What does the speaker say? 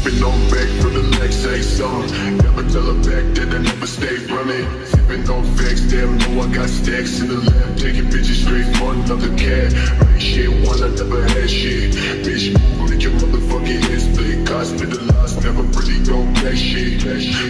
Sipping on back for the next day song. Never tell her back that I never stay running. Sipping on facts, damn know I got stacks in the lab. Taking bitches straight for another cat. Right shit, one I never had shit. Bitch, move, make your motherfucking head split. Cost me the last, never really go back shit. That shit.